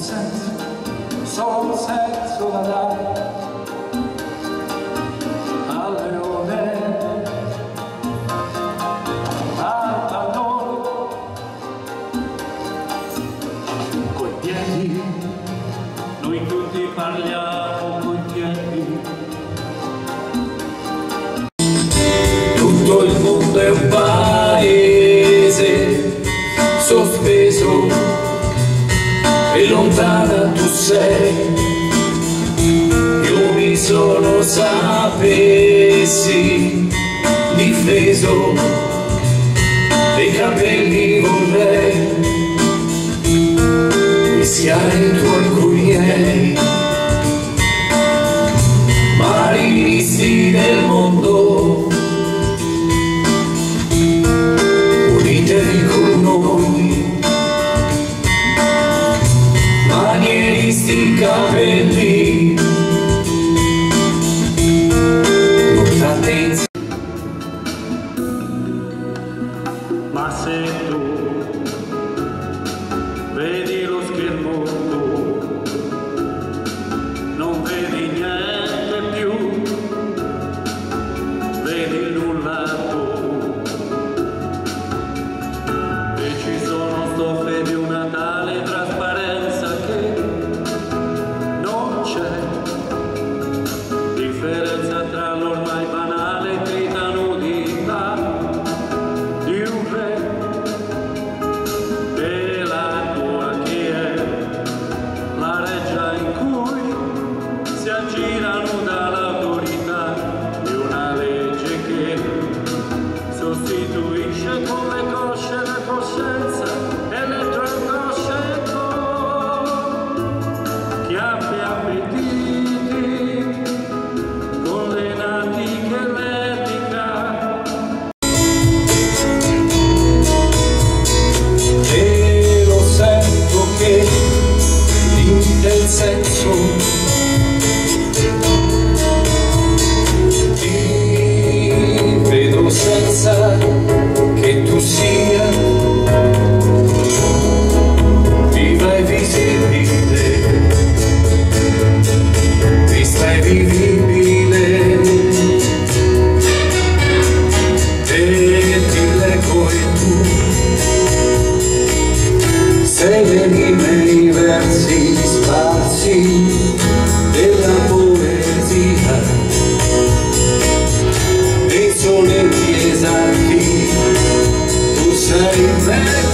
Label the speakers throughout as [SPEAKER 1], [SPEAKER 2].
[SPEAKER 1] sunset, so sad, so alive. lontana tu sei. Io mi sono sapessi difeso dei capelli vorrei mischiare i tuoi cuori miei
[SPEAKER 2] ma
[SPEAKER 1] i del indeed. So situation, come and. versi della poesia, dei sonetti esatti, tu sei bello.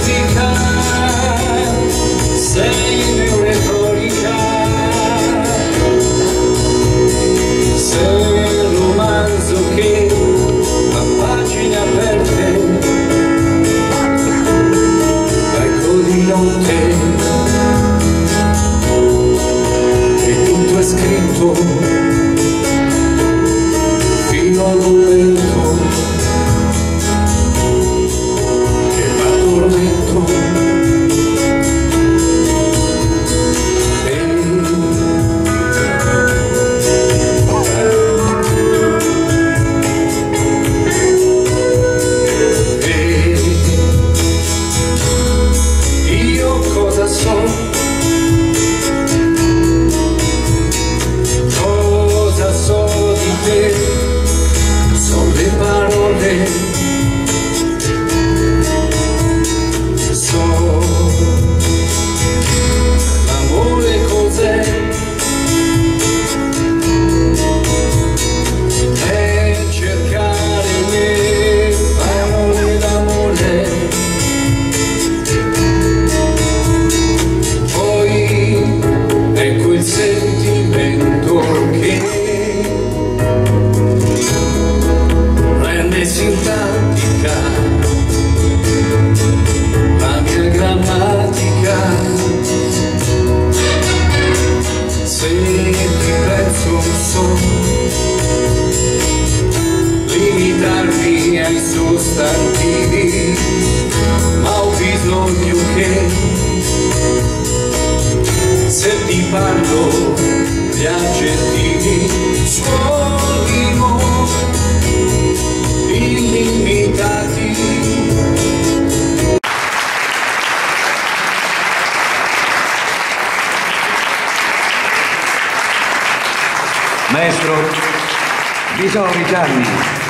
[SPEAKER 1] sostantivi, ma ho bisogno che se ti parlo gli aggettivi suonino illimitati.
[SPEAKER 3] Maestro, Bisogno Gianni.